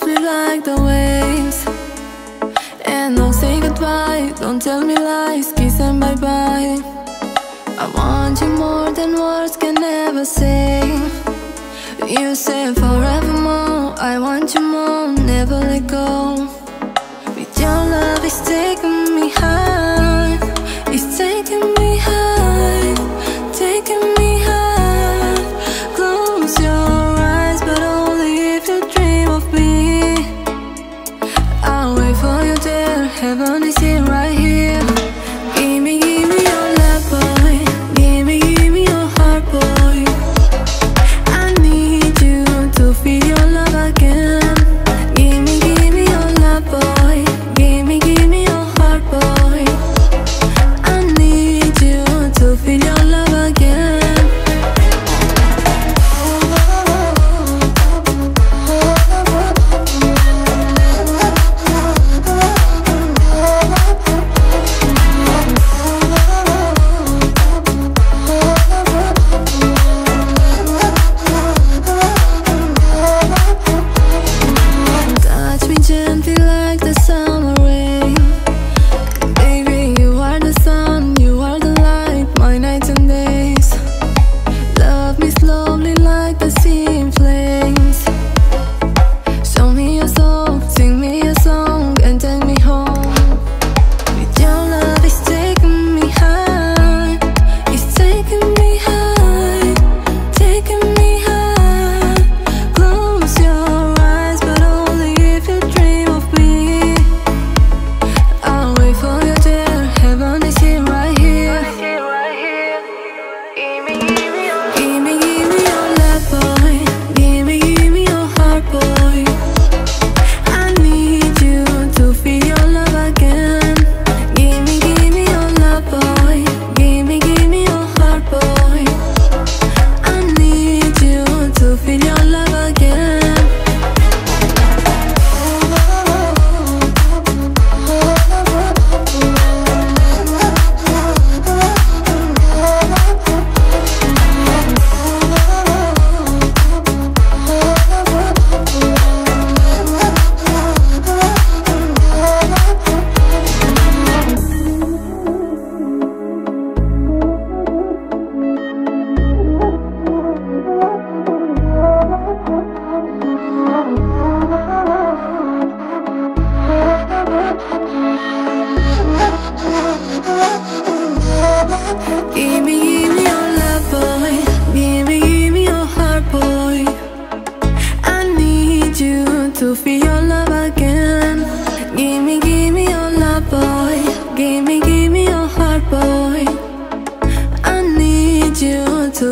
me like the waves. And don't say goodbye, don't tell me lies. Kiss and bye-bye. I want you more than words can ever say. You say forevermore, I want you more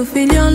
feel your